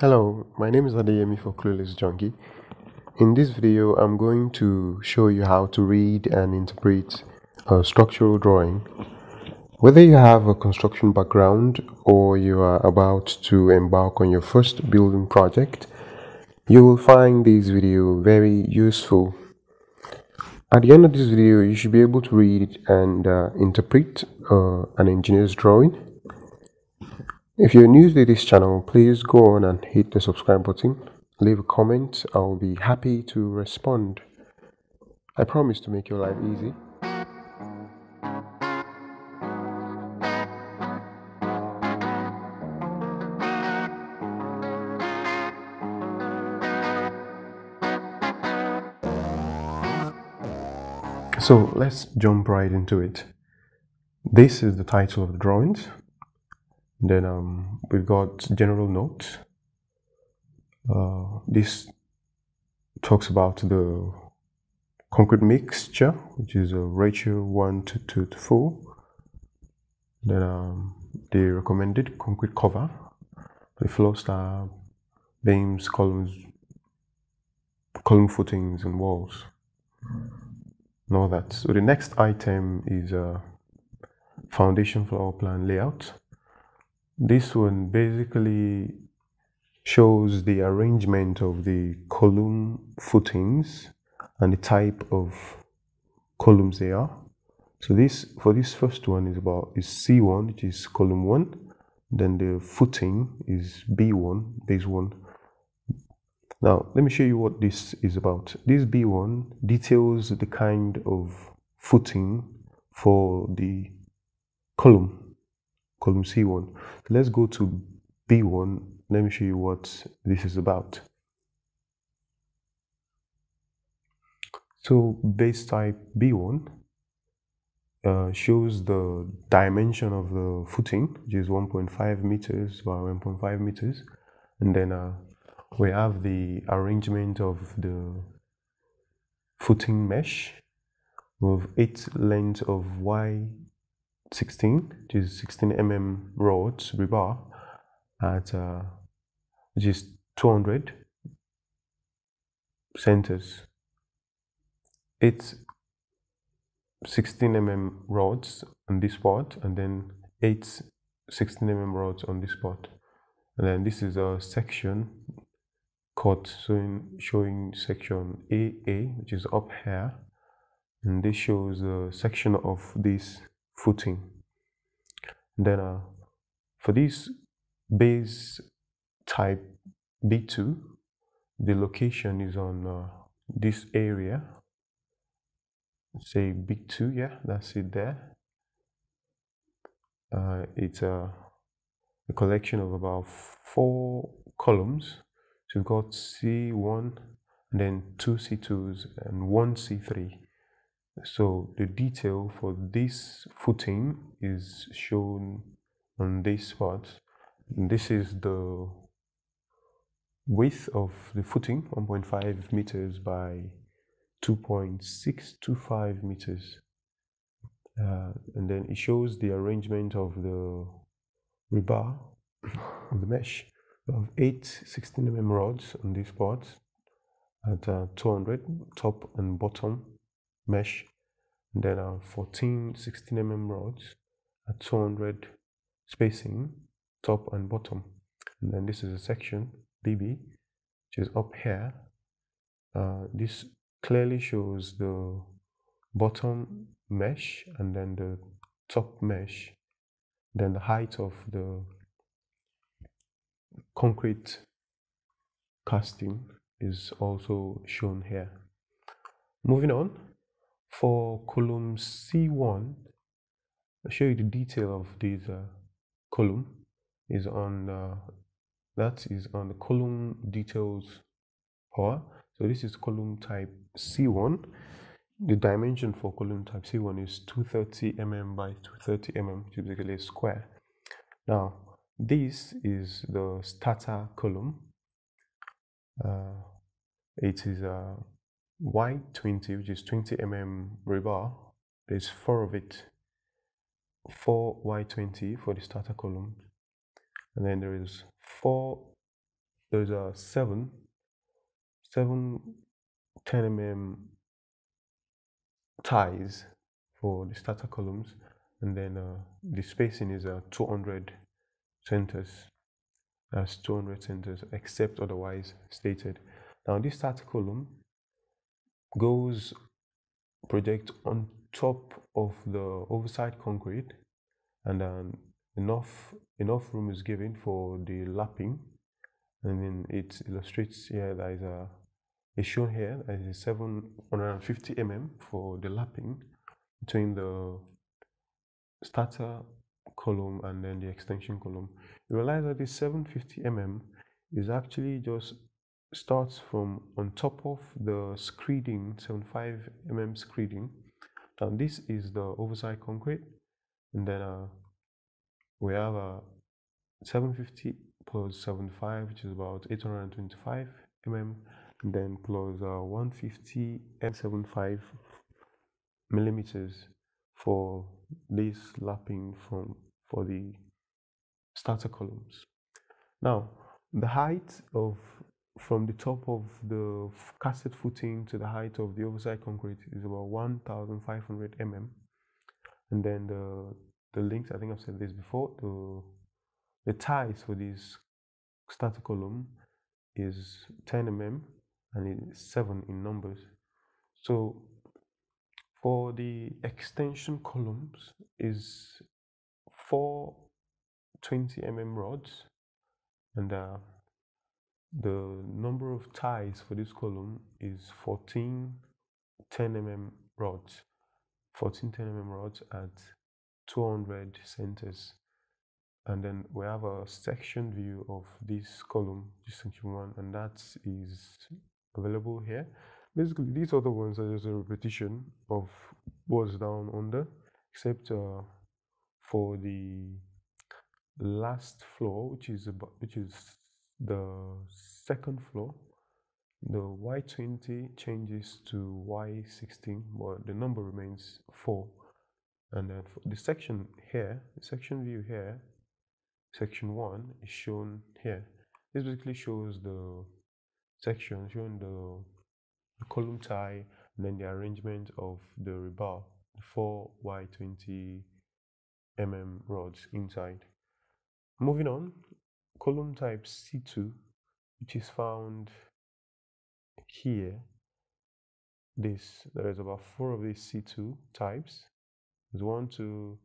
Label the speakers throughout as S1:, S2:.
S1: Hello, my name is Adeyemi for Clueless Junkie. In this video, I'm going to show you how to read and interpret a structural drawing. Whether you have a construction background or you are about to embark on your first building project, you will find this video very useful. At the end of this video, you should be able to read and uh, interpret uh, an engineer's drawing if you're new to this channel, please go on and hit the subscribe button. Leave a comment. I'll be happy to respond. I promise to make your life easy. So let's jump right into it. This is the title of the drawings. Then um, we've got general notes. Uh, this talks about the concrete mixture, which is a ratio 1 to 2 to 4. Then um, the recommended concrete cover, the floor slab, beams, columns, column footings, and walls, all that. So the next item is a foundation floor plan layout. This one basically shows the arrangement of the column footings and the type of columns they are. So this for this first one is about is C1, which is column one. Then the footing is B1, base one. Now let me show you what this is about. This B1 details the kind of footing for the column column C1. So let's go to B1. Let me show you what this is about. So base type B1 uh, shows the dimension of the footing, which is 1.5 meters by 1.5 meters. And then uh, we have the arrangement of the footing mesh with its length of y 16, which is 16 mm rods rebar at uh, which is 200 centers. It's 16 mm rods on this part and then eight 16 mm rods on this part. And then this is a section cut showing, showing section AA, which is up here. And this shows a section of this footing. Then uh, for this base type B2, the location is on uh, this area. Say B2, yeah, that's it there. Uh, it's a, a collection of about four columns. So we've got C1, and then two C2s, and one C3. So the detail for this footing is shown on this part. This is the width of the footing, 1.5 meters by 2.625 meters. Uh, and then it shows the arrangement of the rebar of the mesh of eight 16 mm rods on this part at uh, 200 top and bottom mesh. then our 14 16 mm rods at 200 spacing, top and bottom. And then this is a section, BB, which is up here. Uh, this clearly shows the bottom mesh and then the top mesh, then the height of the concrete casting is also shown here. Moving on, for column C1, I'll show you the detail of this uh, column is on uh, that is on the column details part. So this is column type C1. The dimension for column type C1 is 230 mm by 230 mm, which is basically a square. Now, this is the starter column. Uh, it is a Y20, which is 20 mm rebar, there's four of it, four Y20 for the starter column, and then there is four there's a seven, seven 10 mm ties for the starter columns, and then uh, the spacing is uh, 200 centers. That's 200 centers, except otherwise stated. Now, this starter column goes project on top of the oversite concrete, and then enough enough room is given for the lapping, and then it illustrates here that is a is shown here as 750 mm for the lapping between the starter column and then the extension column. You realize that this 750 mm is actually just starts from on top of the screeding 75 mm screeding. and this is the oversite concrete and then uh, we have a 750 plus 75 which is about 825 mm then plus uh, 150 m75 millimeters for this lapping from for the starter columns. Now, the height of from the top of the cassette footing to the height of the oversite concrete is about 1,500 mm, and then the the links I think I've said this before the the ties for this starter column is 10 mm and it's 7 in numbers. So for the extension columns is four 20 mm rods and uh, the number of ties for this column is 14 10 mm rods 14 10 mm rods at 200 centers and then we have a section view of this column this section one and that is available here. Basically, these other ones are just a repetition of what's down under, except uh, for the last floor, which is about, which is the second floor. The Y20 changes to Y16, but the number remains 4. And then the section here, the section view here, section 1 is shown here. This basically shows the section showing the, the column tie and then the arrangement of the rebar, the four Y20 mm rods inside. Moving on, column type C2, which is found here. This there is about four of these C2 types. There's one, two,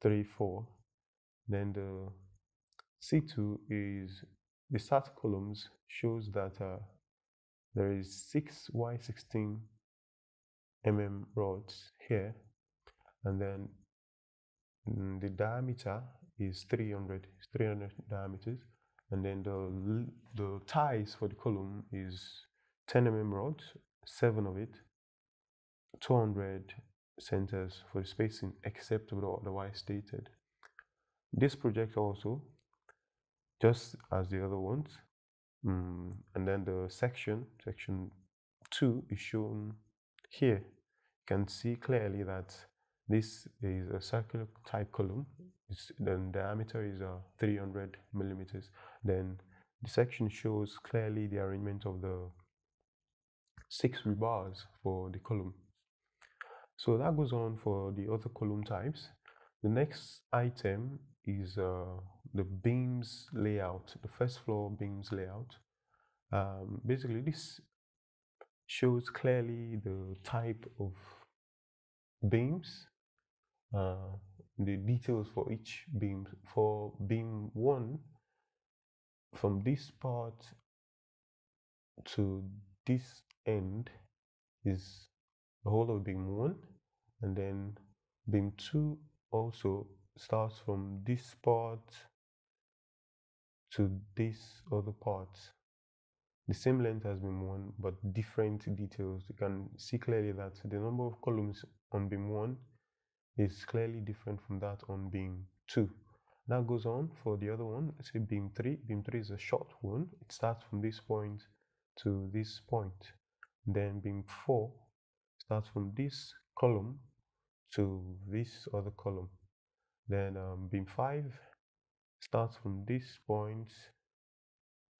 S1: three, four. Then the C2 is the start columns shows that uh, there is 6 y16 mm rods here and then mm, the diameter is 300 300 diameters and then the the ties for the column is 10 mm rods seven of it 200 centers for the spacing except otherwise stated this project also just as the other ones. Mm, and then the section, section 2 is shown here. You can see clearly that this is a circular type column. It's, then diameter is uh, 300 millimeters. Then the section shows clearly the arrangement of the six rebars for the column. So that goes on for the other column types. The next item is uh, the beams layout, the first floor beams layout. Um, basically, this shows clearly the type of beams, uh, the details for each beam. For beam one, from this part to this end is the whole of beam one, and then beam two also starts from this part to this other part. The same length has been one, but different details. You can see clearly that the number of columns on beam 1 is clearly different from that on beam 2. That goes on for the other one. Let's say beam 3. Beam 3 is a short one. It starts from this point to this point. Then beam 4 starts from this column to this other column. Then um, beam 5 starts from this point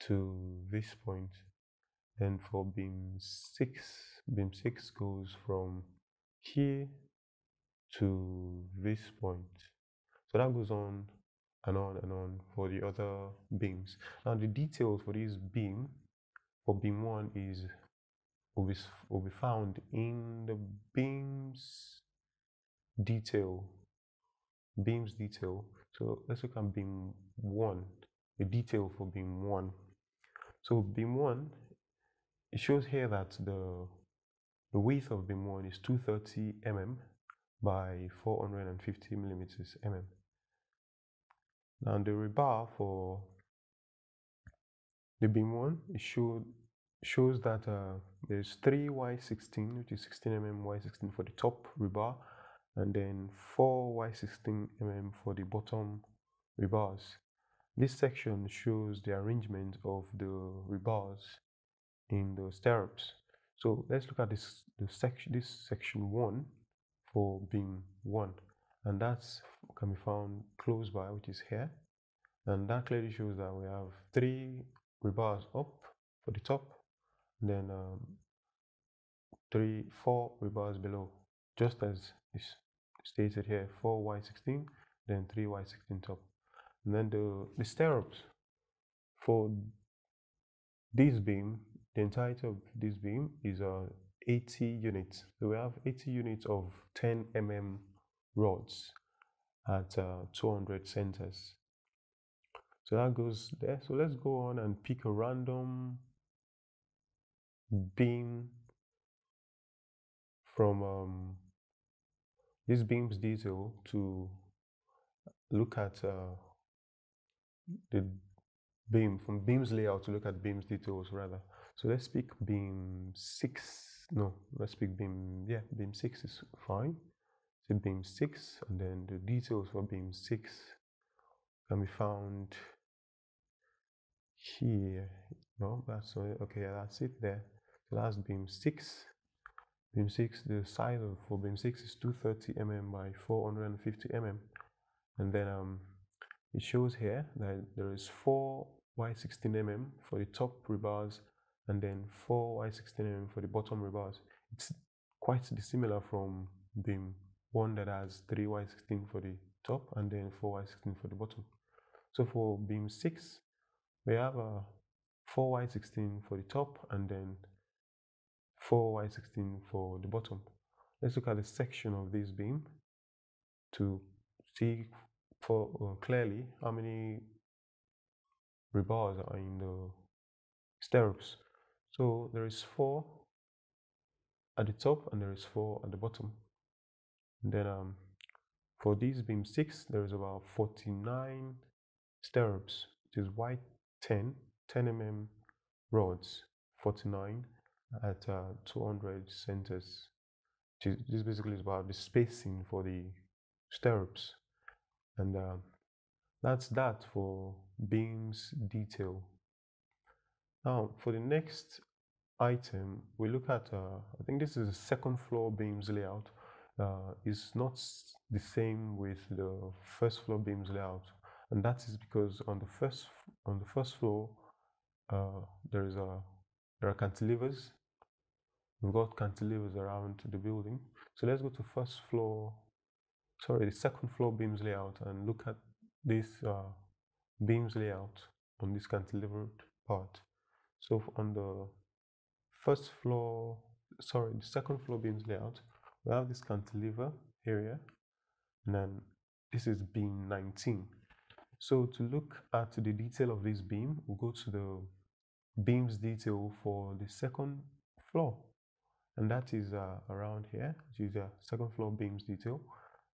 S1: to this point. Then for beam 6, beam 6 goes from here to this point. So that goes on and on and on for the other beams. Now the details for this beam, for beam 1 is will be, will be found in the beams detail beams detail so let's look at beam 1 the detail for beam 1 so beam 1 it shows here that the the width of beam 1 is 230 mm by 450 millimeters mm now the rebar for the beam 1 it showed shows that uh, there's three Y16, which is 16 mm Y16 for the top rebar, and then four Y16 mm for the bottom rebars. This section shows the arrangement of the rebars in the stirrups. So let's look at this the section this section one for beam one, and that's can be found close by, which is here, and that clearly shows that we have three rebars up for the top then um, three, four rebars below, just as is stated here, 4y16, then 3y16 top. And then the, the stirrups for this beam, the entirety of this beam is uh, 80 units. So we have 80 units of 10 mm rods at uh, 200 centers. So that goes there. So let's go on and pick a random beam from um, this beams detail to look at uh, the beam from beams layout to look at beams details rather. So let's pick beam six. No, let's pick beam. Yeah, beam six is fine. So beam six, and then the details for beam six can be found here. No, that's okay. That's it there. So that's beam 6. Beam 6, the size of for beam 6 is 230 mm by 450 mm. And then um, it shows here that there is 4 y16 mm for the top rebars and then 4 y16 mm for the bottom rebars. It's quite dissimilar from beam 1 that has 3 y16 for the top and then 4 y16 for the bottom. So for beam 6, we have a 4 y16 for the top and then 4y16 for the bottom. Let's look at the section of this beam to see for uh, clearly how many rebars are in the stirrups. So there is four at the top and there is four at the bottom. And then um, for this beam 6, there is about 49 stirrups, which is white 10, 10 mm rods, 49 at uh, 200 centers. This basically is about the spacing for the stirrups. And uh, that's that for beams detail. Now, for the next item, we look at, uh, I think this is a second floor beams layout. Uh, it's not the same with the first floor beams layout. And that is because on the first on the first floor, uh, there is a there are cantilevers We've got cantilevers around the building. So let's go to first floor, sorry, the second floor beams layout and look at this uh, beams layout on this cantilevered part. So on the first floor, sorry, the second floor beams layout, we have this cantilever area, and then this is beam 19. So to look at the detail of this beam, we'll go to the beams detail for the second floor. And that is uh, around here which is a second floor beams detail.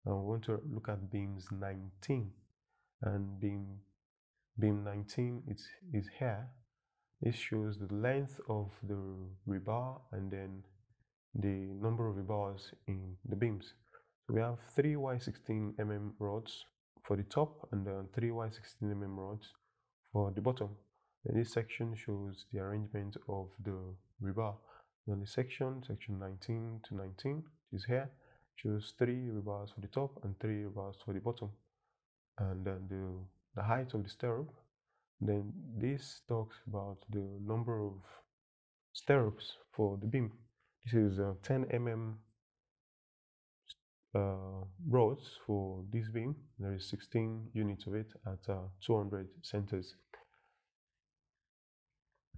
S1: And we want to look at beams 19 and beam beam 19 is is here this shows the length of the rebar and then the number of rebars in the beams. So we have three y16 mm rods for the top and then three y16 mm rods for the bottom. And this section shows the arrangement of the rebar. Then the section, section 19 to 19, is here, shows three rebars for the top and three rebars for the bottom. And then the, the height of the stirrup, Then this talks about the number of stirrups for the beam. This is uh, 10 mm uh, rods for this beam. There is 16 units of it at uh, 200 centers.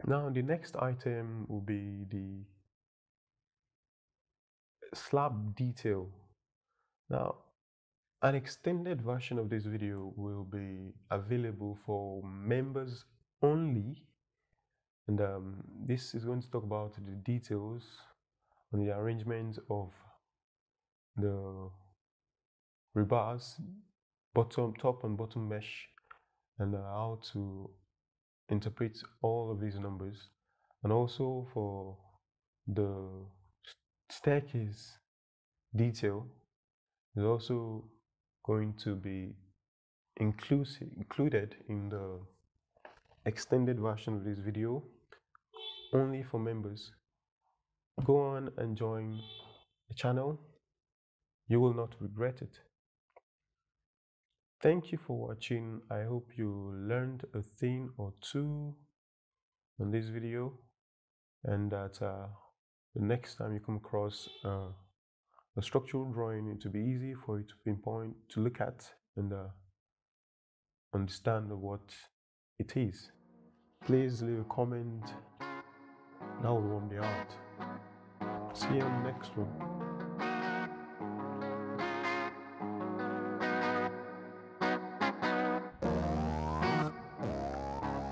S1: Now the next item will be the slab detail. Now an extended version of this video will be available for members only and um, this is going to talk about the details on the arrangement of the rebars, bottom, top and bottom mesh, and uh, how to interpret all of these numbers. And also for the staircase detail is also going to be inclusive, included in the extended version of this video only for members. Go on and join the channel. You will not regret it. Thank you for watching. I hope you learned a thing or two on this video and that uh, the next time you come across uh, a structural drawing, will be easy for you to pinpoint, to look at and uh, understand what it is. Please leave a comment. That will warm the heart. See you on the next one.